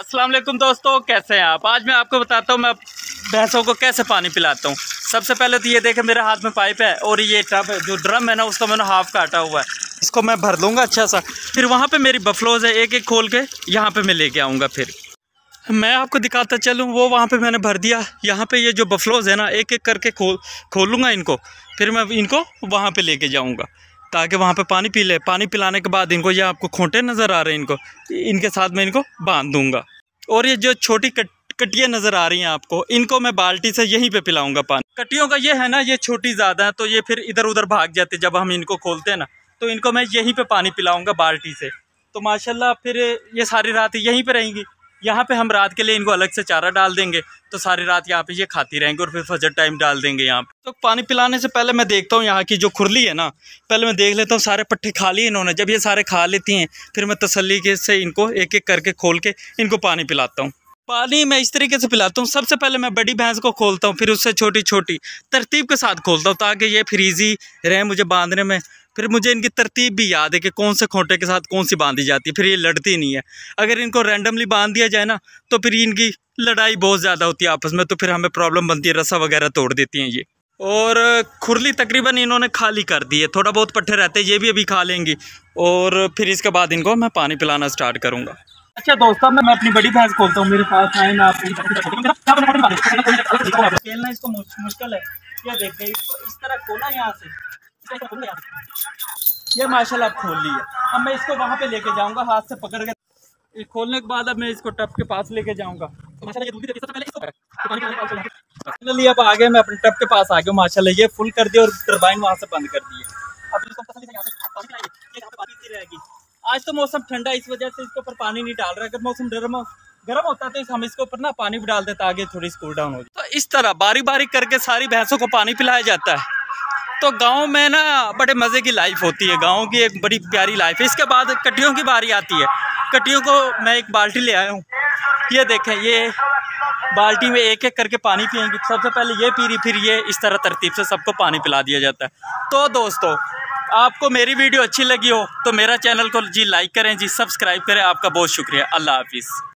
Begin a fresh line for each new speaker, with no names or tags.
वालेकुम दोस्तों, कैसे हैं आप? आज मैं आपको बताता हूँ, मैं भैंसों को कैसे पानी पिलाता हूँ। सबसे पहले तो ये देखें, मेरे हाथ में पाइप है और ये टब, जो ड्रम है ना, उसको मैंने हाफ़ काटा हुआ है। इसको मैं भर लूँगा अच्छा सा। फिर वहाँ पे मेरी बफलोज है एक एक खोल के यहाँ पे मैं लेके आऊँगा फिर। मैं आपको दिखाता चलूँ, वो वहाँ पे मैंने भर दिया। यहाँ पे ये जो बफलोज है ना एक एक करके खोल, खोलूँगा इनको। फिर मैं इनको वहाँ पे लेके जाऊँगा। ताकि वहाँ पे पानी पी ले। पानी पिलाने के बाद इनको ये आपको खोटे नज़र आ रहे हैं इनको। इनके साथ मैं इनको बाँध दूँगा। और ये जो छोटी कट, कटियाँ नज़र आ रही हैं आपको, इनको मैं बाल्टी से यहीं पे पिलाऊँगा पानी। कटियों का ये है ना, ये छोटी ज़्यादा है तो ये फिर इधर उधर भाग जाते जब हम इनको खोलते हैं ना। तो इनको मैं यहीं पे पानी पिलाऊँगा बाल्टी से। तो माशाल्लाह फिर ये सारी रात यहीं पे रहेंगी। यहाँ पे हम रात के लिए इनको अलग से चारा डाल देंगे तो सारी रात यहाँ पे ये खाती रहेंगे और फिर फजर टाइम डाल देंगे यहाँ पे। तो पानी पिलाने से पहले मैं देखता हूँ यहाँ की जो खुरली है ना, पहले मैं देख लेता हूँ सारे पट्टे खा लिए इन्होंने। जब ये सारे खा लेती हैं, फिर मैं तसली के से इनको एक एक करके खोल के इनको पानी पिलाता हूँ। पानी मैं इस तरीके से पिलाता हूँ। सबसे पहले मैं बड़ी भैंस को खोलता हूँ, फिर उससे छोटी छोटी तरतीब के साथ खोलता हूँ, ताकि ये फिर ईजी रहे मुझे बांधने में। फिर मुझे इनकी तरतीब भी याद है कि कौन से खोटे के साथ कौन सी बांधी जाती है फिर ये लड़ती नहीं है। अगर इनको रैंडमली बाँध दिया जाए ना तो फिर इनकी लड़ाई बहुत ज़्यादा होती है आपस में तो फिर हमें प्रॉब्लम बनती है रसा वगैरह तोड़ देती हैं ये। और खुरली तकरीबन इन्होंने खाली कर दी है थोड़ा बहुत पट्टे रहते हैं ये भी अभी खा लेंगी। और फिर इसके बाद इनको मैं पानी पिलाना स्टार्ट करूँगा। अच्छा दोस्तों मैं अपनी बड़ी भैंस खोलता हूँ मेरे पास आए ना खेलना इसको मुश्किल है। क्या देखते हैं इसको इस तरह खोला यहाँ से। ये माशाल्लाह अब खोल ली है अब मैं इसको वहाँ पे लेके जाऊँगा, हाथ से पकड़ के। खोलने के बाद अब मैं इसको टप के पास लेके जाऊँगा। फाइनली अब आ गए मैं अपने टप के पास आ गया माशाल्लाह ये फुल कर दिया और टर्बाइन वहाँ से बंद कर दिए रहेगी आज तो मौसम ठंडा इस वजह से इसके ऊपर पानी नहीं डाल रहा। अगर मौसम गर्म गर्म होता तो हम इसके ऊपर ना पानी भी डाल देते, आगे थोड़ी स्कूल डाउन हो तो इस तरह बारी बारी करके सारी भैंसों को पानी पिलाया जाता है। तो गाँव में ना बड़े मज़े की लाइफ होती है। गाँव की एक बड़ी प्यारी लाइफ है। इसके बाद कटियों की बारी आती है। कटियों को मैं एक बाल्टी ले आया हूँ। ये देखें, ये बाल्टी में एक एक करके पानी पियेंगी सबसे पहले ये पी रही फिर ये इस तरह तरतीब से सबको पानी पिला दिया जाता है। तो दोस्तों, आपको मेरी वीडियो अच्छी लगी हो तो मेरा चैनल को जी लाइक करें, जी सब्सक्राइब करें। आपका बहुत शुक्रिया। अल्लाह हाफिज़।